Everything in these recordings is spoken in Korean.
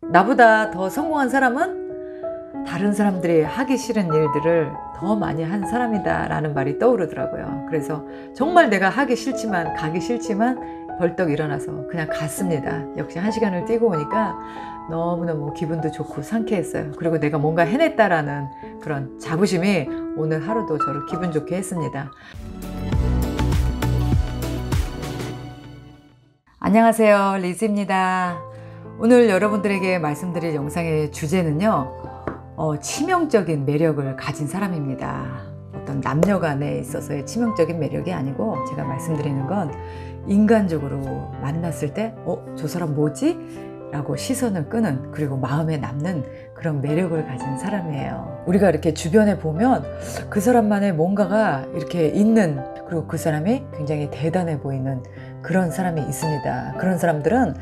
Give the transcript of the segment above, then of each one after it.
나보다 더 성공한 사람은 다른 사람들이 하기 싫은 일들을 더 많이 한 사람이다 라는 말이 떠오르더라고요. 그래서 정말 내가 하기 싫지만 가기 싫지만 벌떡 일어나서 그냥 갔습니다. 역시 한 시간을 뛰고 오니까 너무너무 기분도 좋고 상쾌했어요. 그리고 내가 뭔가 해냈다라는 그런 자부심이 오늘 하루도 저를 기분 좋게 했습니다. 안녕하세요. 리즈입니다. 오늘 여러분들에게 말씀드릴 영상의 주제는요, 어, 치명적인 매력을 가진 사람입니다. 어떤 남녀 간에 있어서의 치명적인 매력이 아니고, 제가 말씀드리는 건 인간적으로 만났을 때, 어, 저 사람 뭐지? 라고 시선을 끄는, 그리고 마음에 남는 그런 매력을 가진 사람이에요. 우리가 이렇게 주변에 보면 그 사람만의 뭔가가 이렇게 있는, 그리고 그 사람이 굉장히 대단해 보이는 그런 사람이 있습니다. 그런 사람들은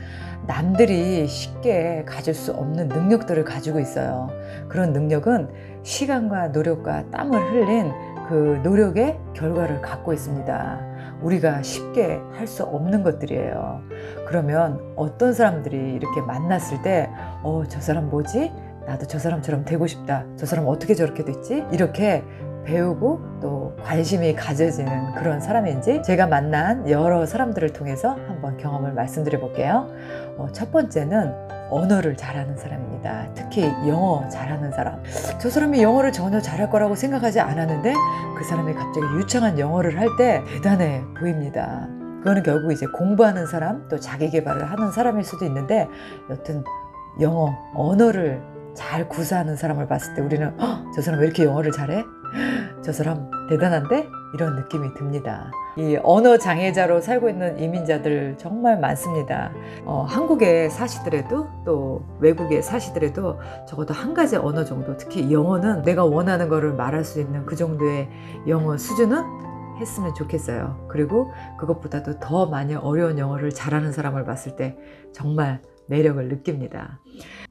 남들이 쉽게 가질 수 없는 능력들을 가지고 있어요. 그런 능력은 시간과 노력과 땀을 흘린 그 노력의 결과를 갖고 있습니다. 우리가 쉽게 할 수 없는 것들이에요. 그러면 어떤 사람들이 이렇게 만났을 때, 어, 저 사람 뭐지? 나도 저 사람처럼 되고 싶다. 저 사람 어떻게 저렇게 됐지? 이렇게 배우고 또 관심이 가져지는 그런 사람인지 제가 만난 여러 사람들을 통해서 한번 경험을 말씀드려 볼게요. 어, 첫 번째는 언어를 잘하는 사람입니다. 특히 영어 잘하는 사람. 저 사람이 영어를 전혀 잘할 거라고 생각하지 않았는데 그 사람이 갑자기 유창한 영어를 할 때 대단해 보입니다. 그거는 결국 이제 공부하는 사람 또 자기 개발을 하는 사람일 수도 있는데 여튼 영어, 언어를 잘 구사하는 사람을 봤을 때 우리는 저 사람 왜 이렇게 영어를 잘해? 저 사람 대단한데? 이런 느낌이 듭니다. 이 언어 장애자로 살고 있는 이민자들 정말 많습니다. 어, 한국에 사시더라도 또 외국에 사시더라도 적어도 한 가지 언어 정도, 특히 영어는 내가 원하는 거를 말할 수 있는 그 정도의 영어 수준은 했으면 좋겠어요. 그리고 그것보다도 더 많이 어려운 영어를 잘하는 사람을 봤을 때 정말 매력을 느낍니다.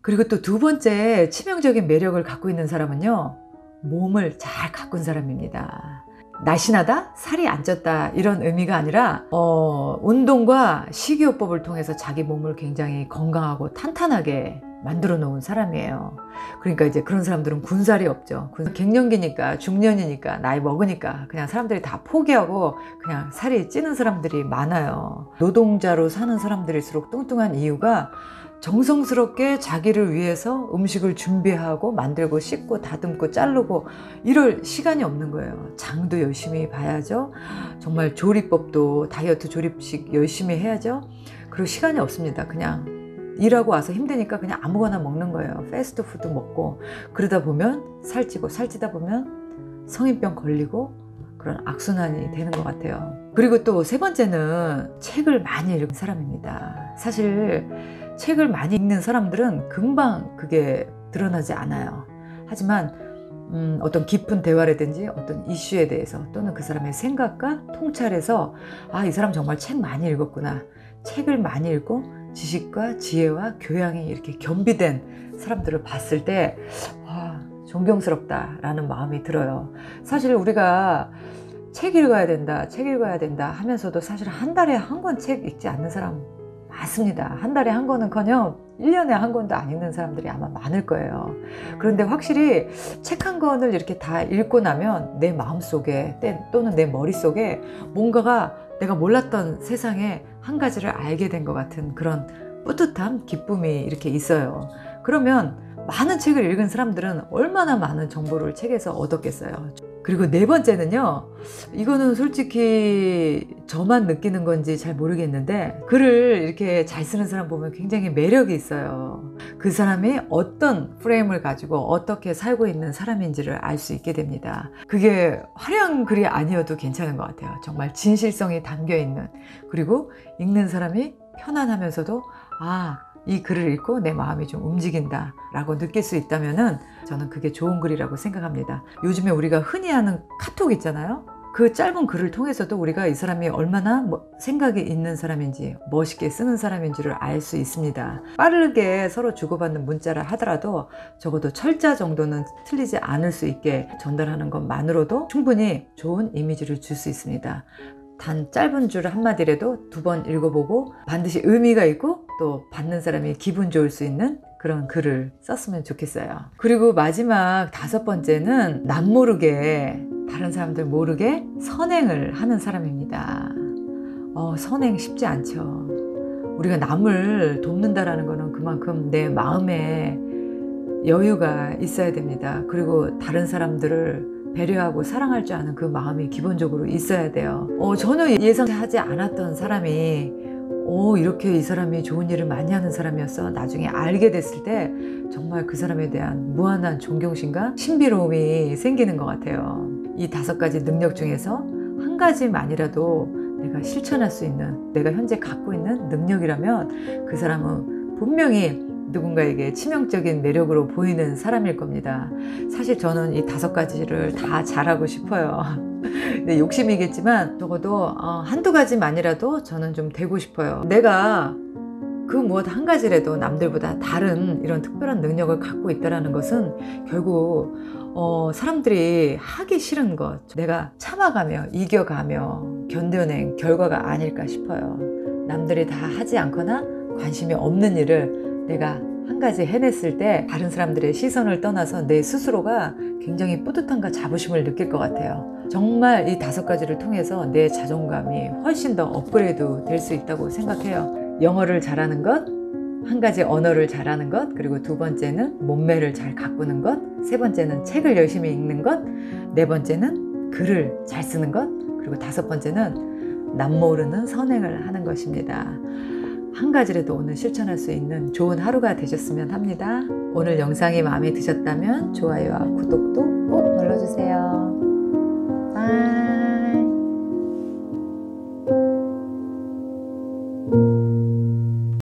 그리고 또 두 번째 치명적인 매력을 갖고 있는 사람은요, 몸을 잘 가꾼 사람입니다. 날씬하다? 살이 안 쪘다? 이런 의미가 아니라, 어, 운동과 식이요법을 통해서 자기 몸을 굉장히 건강하고 탄탄하게 만들어 놓은 사람이에요. 그러니까 이제 그런 사람들은 군살이 없죠. 갱년기니까, 중년이니까, 나이 먹으니까 그냥 사람들이 다 포기하고 그냥 살이 찌는 사람들이 많아요. 노동자로 사는 사람들일수록 뚱뚱한 이유가 정성스럽게 자기를 위해서 음식을 준비하고 만들고 씻고 다듬고 자르고 이럴 시간이 없는 거예요. 장도 열심히 봐야죠. 정말 조리법도 다이어트 조립식 열심히 해야죠. 그리고 시간이 없습니다. 그냥 일하고 와서 힘드니까 그냥 아무거나 먹는 거예요. 패스트푸드 먹고 그러다 보면 살찌고 살찌다 보면 성인병 걸리고 그런 악순환이 되는 것 같아요. 그리고 또 세 번째는 책을 많이 읽은 사람입니다. 사실 책을 많이 읽는 사람들은 금방 그게 드러나지 않아요. 하지만 음, 어떤 깊은 대화라든지 어떤 이슈에 대해서 또는 그 사람의 생각과 통찰해서 아, 이 사람 정말 책 많이 읽었구나. 책을 많이 읽고 지식과 지혜와 교양이 이렇게 겸비된 사람들을 봤을 때 와, 존경스럽다라는 마음이 들어요. 사실 우리가 책 읽어야 된다, 책 읽어야 된다 하면서도 사실 한 달에 한 권 책 읽지 않는 사람 많습니다. 한 달에 한 권은 커녕 1년에 한 권도 안 읽는 사람들이 아마 많을 거예요. 그런데 확실히 책 한 권을 이렇게 다 읽고 나면 내 마음속에 또는 내 머릿속에 뭔가가 내가 몰랐던 세상에 한 가지를 알게 된 것 같은 그런 뿌듯함, 기쁨이 이렇게 있어요. 그러면 많은 책을 읽은 사람들은 얼마나 많은 정보를 책에서 얻었겠어요. 그리고 네 번째는요, 이거는 솔직히 저만 느끼는 건지 잘 모르겠는데, 글을 이렇게 잘 쓰는 사람 보면 굉장히 매력이 있어요. 그 사람이 어떤 프레임을 가지고 어떻게 살고 있는 사람인지를 알 수 있게 됩니다. 그게 화려한 글이 아니어도 괜찮은 것 같아요. 정말 진실성이 담겨 있는. 그리고 읽는 사람이 편안하면서도, 아, 이 글을 읽고 내 마음이 좀 움직인다 라고 느낄 수 있다면 저는 그게 좋은 글이라고 생각합니다. 요즘에 우리가 흔히 하는 카톡 있잖아요. 그 짧은 글을 통해서도 우리가 이 사람이 얼마나 뭐 생각이 있는 사람인지 멋있게 쓰는 사람인지를 알 수 있습니다. 빠르게 서로 주고받는 문자를 하더라도 적어도 철자 정도는 틀리지 않을 수 있게 전달하는 것만으로도 충분히 좋은 이미지를 줄 수 있습니다. 단 짧은 줄 한마디라도 두 번 읽어보고 반드시 의미가 있고 또 받는 사람이 기분 좋을 수 있는 그런 글을 썼으면 좋겠어요. 그리고 마지막 다섯 번째는 남 모르게 다른 사람들 모르게 선행을 하는 사람입니다. 어, 선행 쉽지 않죠. 우리가 남을 돕는다라는 거는 그만큼 내 마음에 여유가 있어야 됩니다. 그리고 다른 사람들을 배려하고 사랑할 줄 아는 그 마음이 기본적으로 있어야 돼요. 어, 전혀 예상하지 않았던 사람이 오, 이렇게 이 사람이 좋은 일을 많이 하는 사람이었어. 나중에 알게 됐을 때 정말 그 사람에 대한 무한한 존경심과 신비로움이 생기는 것 같아요. 이 다섯 가지 능력 중에서 한 가지만이라도 내가 실천할 수 있는, 내가 현재 갖고 있는 능력이라면 그 사람은 분명히 누군가에게 치명적인 매력으로 보이는 사람일 겁니다. 사실 저는 이 다섯 가지를 다 잘하고 싶어요. 네, 욕심이겠지만 적어도 어, 한두 가지만이라도 저는 좀 되고 싶어요. 내가 그 무엇 한 가지라도 남들보다 다른 이런 특별한 능력을 갖고 있다는 것은 결국 어, 사람들이 하기 싫은 것, 내가 참아가며 이겨가며 견뎌낸 결과가 아닐까 싶어요. 남들이 다 하지 않거나 관심이 없는 일을 내가 한 가지 해냈을 때 다른 사람들의 시선을 떠나서 내 스스로가 굉장히 뿌듯함과 자부심을 느낄 것 같아요. 정말 이 다섯 가지를 통해서 내 자존감이 훨씬 더 업그레이드 될 수 있다고 생각해요. 영어를 잘하는 것, 한 가지 언어를 잘하는 것, 그리고 두 번째는 몸매를 잘 가꾸는 것, 세 번째는 책을 열심히 읽는 것, 네 번째는 글을 잘 쓰는 것, 그리고 다섯 번째는 남 모르는 선행을 하는 것입니다. 한 가지라도 오늘 실천할 수 있는 좋은 하루가 되셨으면 합니다. 오늘 영상이 마음에 드셨다면 좋아요와 구독도 꼭 눌러주세요. 아.